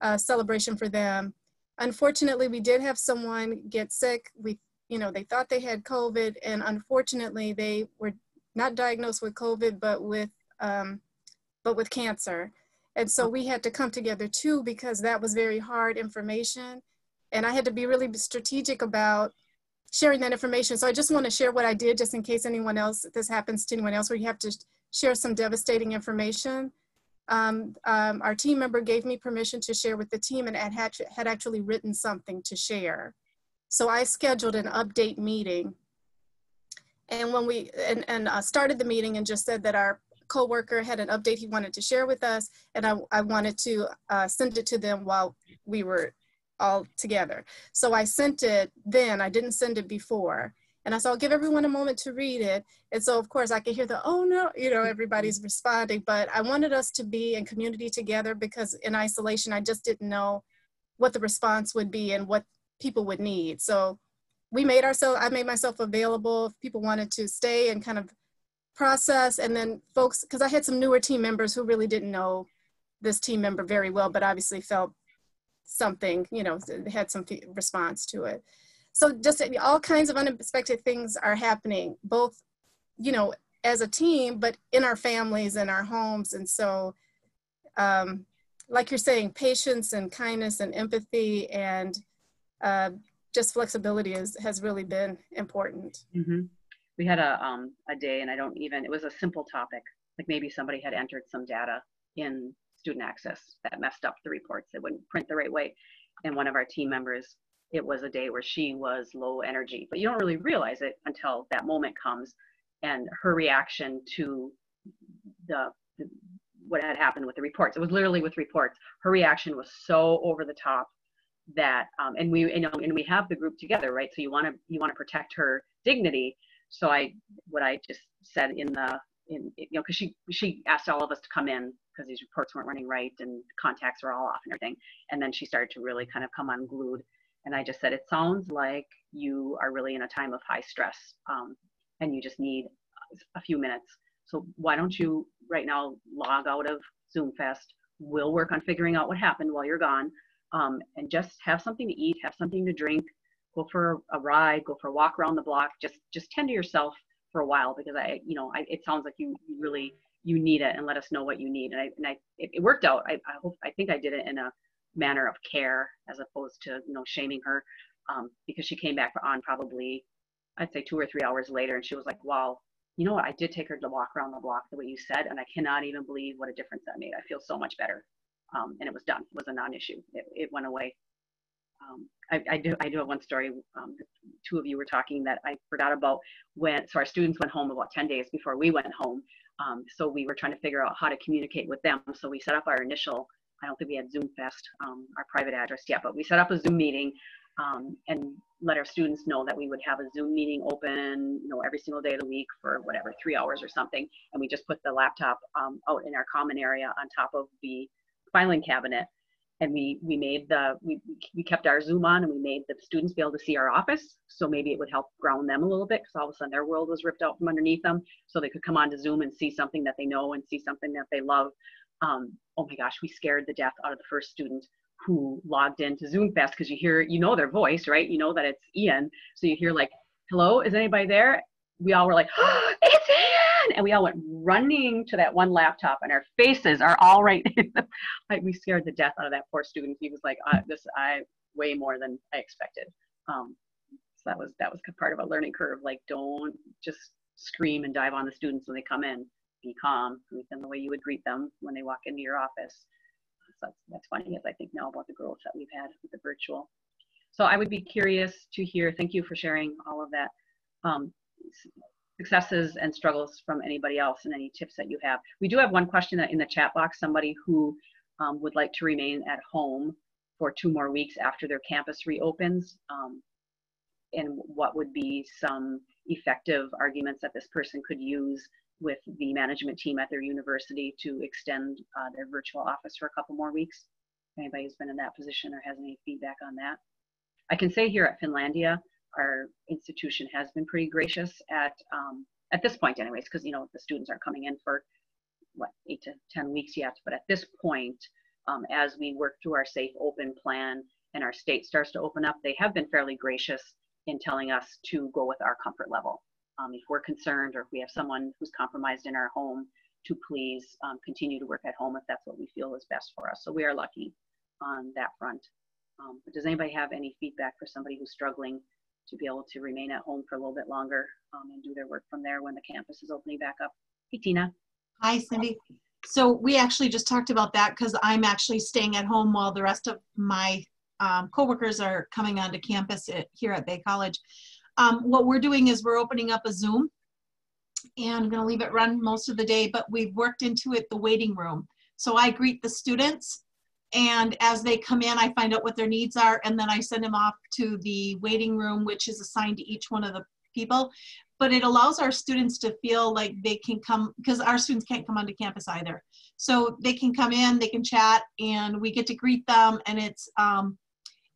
uh, celebration for them. Unfortunately, we did have someone get sick. We, you know, they thought they had COVID and unfortunately they were not diagnosed with COVID, but with, um, but with cancer. And so we had to come together too because that was very hard information. And I had to be really strategic about sharing that information. So I just want to share what I did just in case anyone else, this happens to anyone else where you have to share some devastating information. Um, um, our team member gave me permission to share with the team and had, had actually written something to share. So I scheduled an update meeting. And when we and, and uh, started the meeting and just said that our coworker had an update he wanted to share with us, and I, I wanted to uh, send it to them while we were all together. So I sent it then, I didn't send it before. And I said, I'll give everyone a moment to read it. And so, of course, I could hear the, oh no, you know, everybody's responding. But I wanted us to be in community together because in isolation, I just didn't know what the response would be and what people would need. So we made ourselves, I made myself available if people wanted to stay and kind of process. And then folks, because I had some newer team members who really didn't know this team member very well, but obviously felt something, you know, had some response to it. So just all kinds of unexpected things are happening, both, you know, as a team, but in our families and our homes. And so, um, like you're saying, patience and kindness and empathy and uh, just flexibility is, has really been important. Mm-hmm. We had a, um, a day, and I don't even, it was a simple topic. Like maybe somebody had entered some data in student access that messed up the reports. It wouldn't print the right way. And one of our team members, it was a day where she was low energy, but you don't really realize it until that moment comes and her reaction to the, the what had happened with the reports. It was literally with reports. Her reaction was so over the top that, um, and we, you know, and we have the group together, right? So you want to, you want to protect her dignity. So I, what I just said in the, in, you know, because she, she asked all of us to come in because these reports weren't running right and contacts were all off and everything. And then she started to really kind of come unglued. And I just said, it sounds like you are really in a time of high stress um, and you just need a few minutes. So why don't you right now log out of ZoomFest? We'll work on figuring out what happened while you're gone um, and just have something to eat, have something to drink, go for a ride, go for a walk around the block. Just just tend to yourself for a while because I, you know, I, it sounds like you, really you need it and let us know what you need. And I, and I, it, it worked out. I, I hope, I think I did it in a manner of care as opposed to, you know, shaming her um, because she came back on probably, I'd say two or three hours later. And she was like, wow, you know what? I did take her to walk around the block the way you said. And I cannot even believe what a difference that made. I feel so much better. Um, and it was done. It was a non-issue. It, it went away. Um, I, I, do I do have one story. Um, two of you were talking that I forgot about when. So our students went home about 10 days before we went home, um, so we were trying to figure out how to communicate with them. So we set up our initial, I don't think we had Zoom Fest, um, our private address yet, but we set up a Zoom meeting um, and let our students know that we would have a Zoom meeting open, you know, every single day of the week for whatever, three hours or something. And we just put the laptop um, out in our common area on top of the filing cabinet and we we made the we, we kept our zoom on and we made the students be able to see our office. So maybe it would help ground them a little bit because all of a sudden their world was ripped out from underneath them. So they could come on to zoom and see something that they know and see something that they love. Um, oh my gosh we scared the death out of the first student who logged into zoom fest because you hear you know their voice right? You know that it's ian. So you hear like hello is anybody there? We all were like oh, it's and we all went running to that one laptop and our faces are all right like we scared the death out of that poor student. He was like I, this i way more than i expected. Um, so that was that was part of a learning curve like don't just scream and dive on the students when they come in. Be calm greet them the way you would greet them when they walk into your office. So that's, that's funny as i think now about the growth that we've had with the virtual. So i would be curious to hear thank you for sharing all of that um, successes and struggles from anybody else and any tips that you have. We do have one question in the chat box, somebody who um, would like to remain at home for two more weeks after their campus reopens. Um, and what would be some effective arguments that this person could use with the management team at their university to extend uh, their virtual office for a couple more weeks? Anybody who's been in that position or has any feedback on that? I can say here at Finlandia, our institution has been pretty gracious at um, at this point anyways because you know the students aren't coming in for what eight to ten weeks yet. But at this point um, as we work through our safe open plan and our state starts to open up they have been fairly gracious in telling us to go with our comfort level. Um, if we're concerned or if we have someone who's compromised in our home to please um, continue to work at home if that's what we feel is best for us. So we are lucky on that front. Um, but does anybody have any feedback for somebody who's struggling to be able to remain at home for a little bit longer um, and do their work from there when the campus is opening back up. Hey, Tina. Hi, Cindy. So we actually just talked about that because I'm actually staying at home while the rest of my um, coworkers are coming onto campus at, here at Bay College. Um, what we're doing is we're opening up a Zoom and I'm going to leave it run most of the day, but we've worked into it the waiting room. So I greet the students and as they come in, I find out what their needs are, and then I send them off to the waiting room, which is assigned to each one of the people. But it allows our students to feel like they can come because our students can't come onto campus either. So they can come in they can chat and we get to greet them and it's um,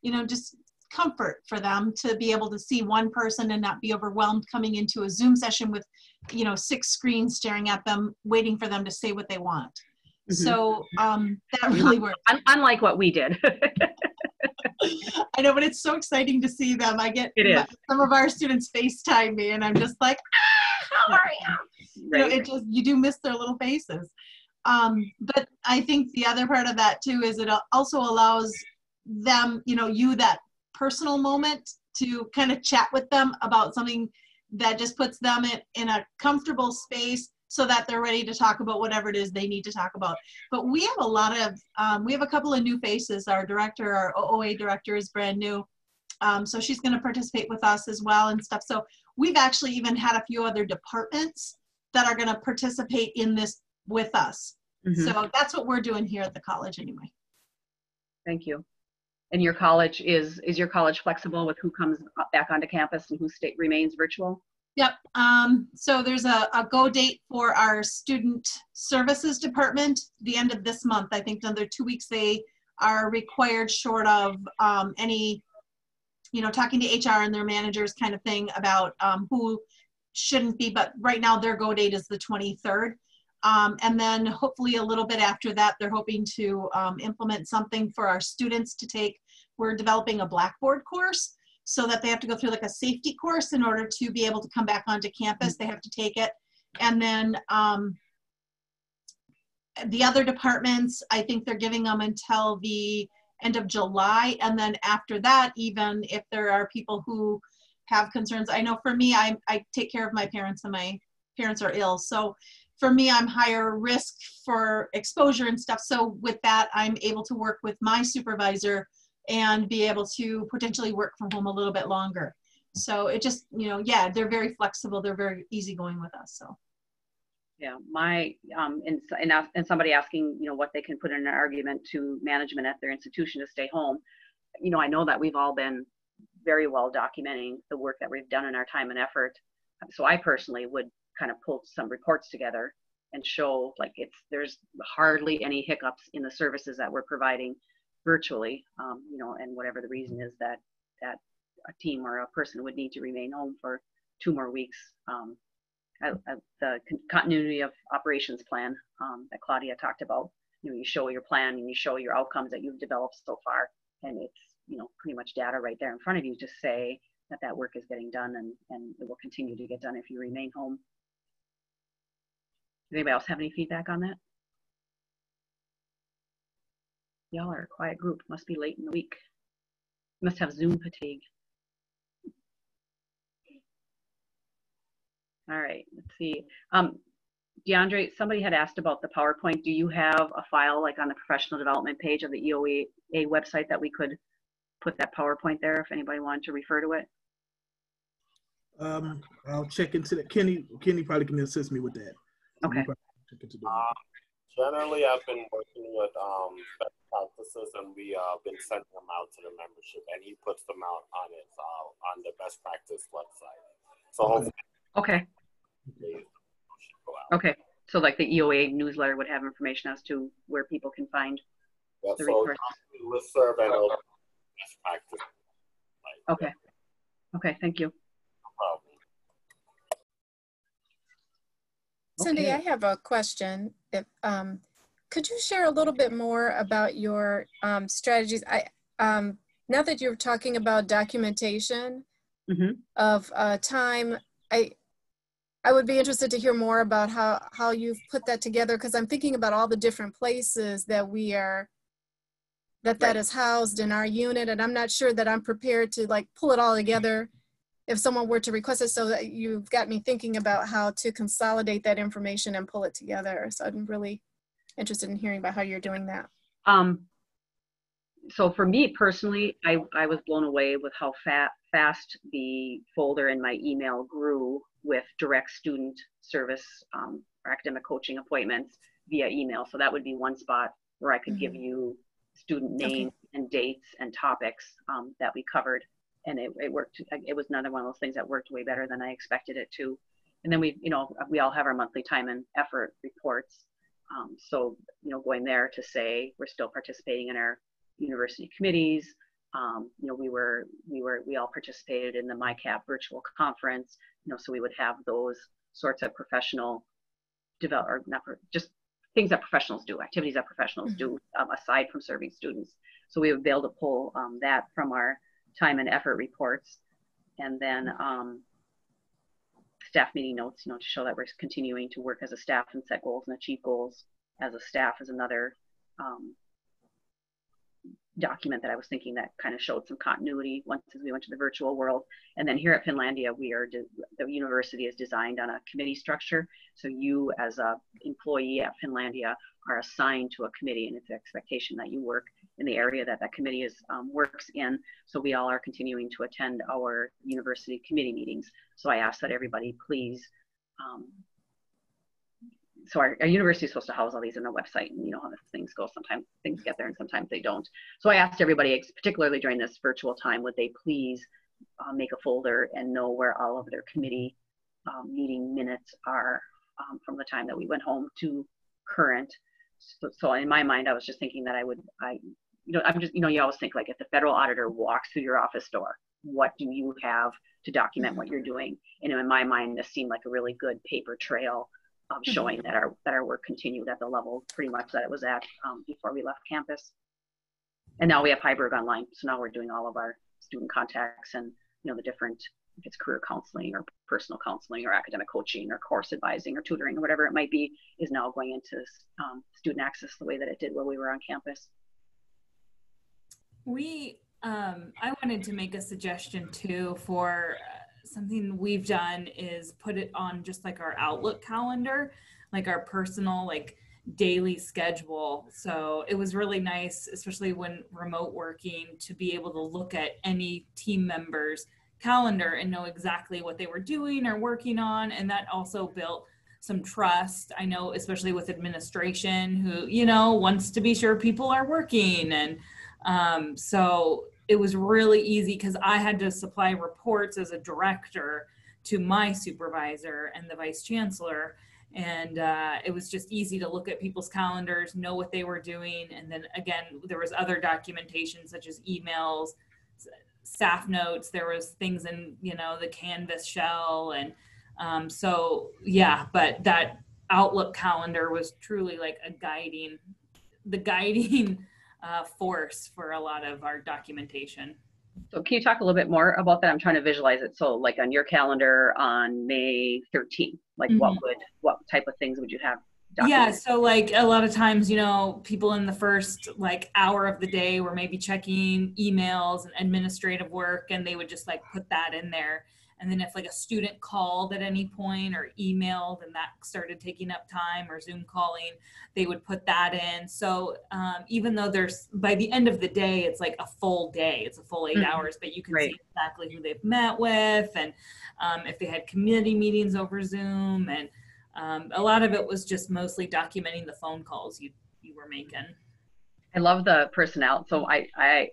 you know just comfort for them to be able to see one person and not be overwhelmed coming into a zoom session with you know six screens staring at them waiting for them to say what they want mm-hmm. so um, that really works unlike what we did I know, but it's so exciting to see them. I get it is. some of our students FaceTime me, and I'm just like, ah, how are you? Right. You know, it just you do miss their little faces. Um, but I think the other part of that too is it also allows them, you know, you that personal moment to kind of chat with them about something that just puts them in, in a comfortable space so that they're ready to talk about whatever it is they need to talk about. But we have a lot of, um, we have a couple of new faces. Our director, our OOA director is brand new. Um, so she's going to participate with us as well and stuff. So we've actually even had a few other departments that are going to participate in this with us. Mm-hmm. So that's what we're doing here at the college anyway. Thank you. And your college is is your college flexible with who comes back onto campus and who state remains virtual? Yep. Um, so there's a, a, go date for our student services department the end of this month. I think another two weeks they are required short of um, any, you know, talking to HR and their managers kind of thing about um, who shouldn't be, but right now their go date is the 23rd. Um, and then hopefully a little bit after that, they're hoping to um, implement something for our students to take. We're developing a Blackboard course so that they have to go through like a safety course in order to be able to come back onto campus. They have to take it. And then um, the other departments, I think they're giving them until the end of July. And then after that, even if there are people who have concerns, I know for me, I, I take care of my parents and my parents are ill. So for me, I'm higher risk for exposure and stuff. So with that, I'm able to work with my supervisor and be able to potentially work from home a little bit longer. So it just, you know, yeah, they're very flexible. They're very easygoing with us. So. Yeah, my um, and, and and somebody asking, you know, what they can put in an argument to management at their institution to stay home. You know, I know that we've all been very well documenting the work that we've done in our time and effort. So I personally would kind of pull some reports together and show like it's there's hardly any hiccups in the services that we're providing virtually, um, you know, and whatever the reason is that that a team or a person would need to remain home for two more weeks. Um, the continuity of operations plan um, that Claudia talked about, you know, you show your plan and you show your outcomes that you've developed so far, and it's you know pretty much data right there in front of you to say that that work is getting done and and it will continue to get done if you remain home. Does anybody else have any feedback on that? Y'all are a quiet group. Must be late in the week. Must have Zoom fatigue. All right, let's see. Um, DeAndre, somebody had asked about the PowerPoint. Do you have a file like on the professional development page of the EOA website that we could put that PowerPoint there if anybody wanted to refer to it? Um, I'll check into that. Kenny, Kenny probably can assist me with that. Okay. Uh, generally, I've been working with um, best practices, and we uh been sending them out to the membership, and he puts them out on his uh, on the best practice website. So okay. Okay. So like the EOA newsletter would have information as to where people can find yeah, the so resources. Listserv and best practice. Like, okay. Yeah. Okay. Thank you. Cindy, okay. I have a question. If um, could you share a little bit more about your um, strategies? I um, now that you're talking about documentation mm-hmm. of uh, time, I I would be interested to hear more about how how you've put that together because I'm thinking about all the different places that we are that that right. is housed in our unit, and I'm not sure that I'm prepared to like pull it all together if someone were to request it so that you've got me thinking about how to consolidate that information and pull it together so i'm really interested in hearing about how you're doing that. Um, so for me personally, I, I was blown away with how fat, fast the folder in my email grew with direct student service um, or academic coaching appointments via email. So that would be one spot where I could mm-hmm. give you student names okay. and dates and topics um, that we covered. And it, it worked. It was another one of those things that worked way better than I expected it to. And then we, you know, we all have our monthly time and effort reports. Um, so, you know, going there to say we're still participating in our university committees. Um, you know, we were, we were, we all participated in the MyCap virtual conference. You know, so we would have those sorts of professional develop or not just things that professionals do, activities that professionals mm-hmm. do um, aside from serving students. So we would be able to pull um, that from our time and effort reports, and then um, staff meeting notes, you know, to show that we're continuing to work as a staff and set goals and achieve goals as a staff is another um, document that I was thinking that kind of showed some continuity once as we went to the virtual world. And then here at Finlandia, we are the university is designed on a committee structure. So you as a employee at Finlandia are assigned to a committee, and it's expectation that you work in the area that that committee is um, works in. So we all are continuing to attend our university committee meetings. So I ask that everybody please um, so our, our, university is supposed to house all these in their website and you know how things go sometimes things get there and sometimes they don't so i asked everybody particularly during this virtual time would they please uh, make a folder and know where all of their committee um, meeting minutes are um, from the time that we went home to current so, so, in my mind i was just thinking that i would i you know i'm just you know you always think like if the federal auditor walks through your office door what do you have to document what you're doing and in my mind this seemed like a really good paper trail um, showing that our that our work continued at the level pretty much that it was at um, before we left campus. And now we have Hyberg online, so now we're doing all of our student contacts and you know the different if it's career counseling or personal counseling or academic coaching or course advising or tutoring or whatever it might be is now going into um, student access the way that it did while we were on campus. We, um, I wanted to make a suggestion too for something we've done is put it on just like our Outlook calendar, like our personal, like daily schedule. So it was really nice, especially when remote working, to be able to look at any team member's calendar and know exactly what they were doing or working on. And that also built some trust. I know, especially with administration, who, you know, wants to be sure people are working. And um, so it was really easy because I had to supply reports as a director to my supervisor and the vice chancellor. And uh, it was just easy to look at people's calendars, know what they were doing. And then again, there was other documentation such as emails, staff notes. There was things in, you know, the Canvas shell. And um, so, yeah, but that Outlook calendar was truly like a guiding, the guiding uh, force for a lot of our documentation. So can you talk a little bit more about that? I'm trying to visualize it. So like on your calendar on May 13th, like mm-hmm. what would, what type of things would you have yeah so like a lot of times you know people in the first like hour of the day were maybe checking emails and administrative work and they would just like put that in there and then if like a student called at any point or emailed and that started taking up time or Zoom calling, they would put that in. So um, even though there's by the end of the day, it's like a full day, it's a full 8 mm-hmm. hours, but you can right. see exactly who they've met with and um, if they had community meetings over Zoom. And um, a lot of it was just mostly documenting the phone calls you, you were making. I love the personnel. So I, I,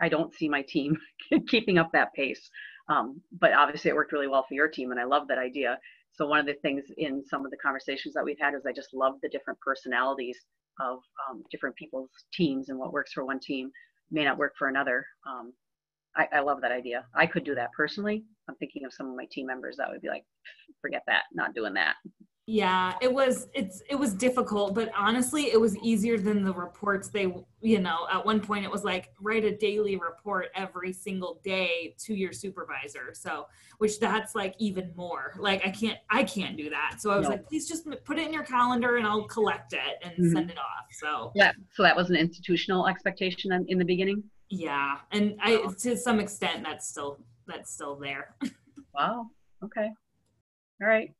I don't see my team keeping up that pace. Um, but obviously, it worked really well for your team, and I love that idea. So one of the things in some of the conversations that we've had is I just love the different personalities of um, different people's teams and what works for one team may not work for another. Um, I, I, love that idea. I could do that personally. I'm thinking of some of my team members that would be like, forget that, not doing that yeah it was it's it was difficult but honestly it was easier than the reports they you know at one point it was like write a daily report every single day to your supervisor so which that's like even more like i can't i can't do that so i was no. like please just put it in your calendar and i'll collect it and mm-hmm. send it off so. Yeah so that was an institutional expectation in, in the beginning? Yeah and i to some extent that's still that's still there. Wow okay. All right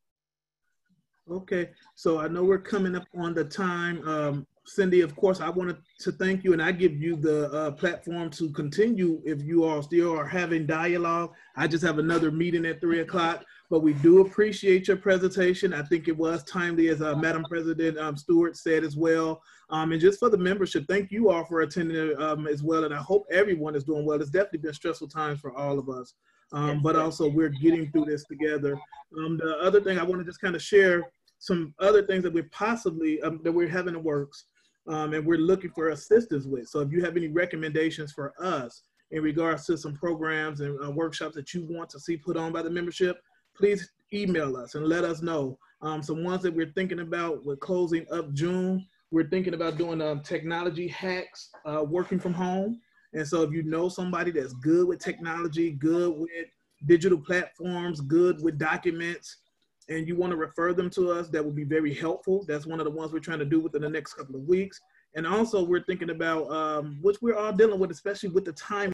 Okay, so I know we're coming up on the time. Um, Cindy, of course, I wanted to thank you and I give you the uh, platform to continue if you all still are having dialogue. I just have another meeting at three o'clock, but we do appreciate your presentation. I think it was timely, as uh, Madam President um, Stewart said as well. Um, and just for the membership, thank you all for attending um, as well. And I hope everyone is doing well. It's definitely been stressful times for all of us, um, but also we're getting through this together. Um, the other thing I want to just kind of share some other things that we're possibly um, that we're having in works, um, and we're looking for assistance with. So if you have any recommendations for us in regards to some programs and uh, workshops that you want to see put on by the membership, please email us and let us know. some ones that we're thinking about, we're closing up June we're thinking about doing um, technology hacks uh, working from home. And so if you know somebody that's good with technology, good with digital platforms, good with documents, and you want to refer them to us, that would be very helpful. That's one of the ones we're trying to do within the next couple of weeks. And also we're thinking about, um, which we're all dealing with, especially with the time